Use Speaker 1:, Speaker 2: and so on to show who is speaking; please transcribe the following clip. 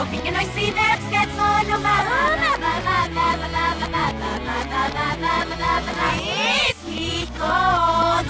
Speaker 1: looking and I see that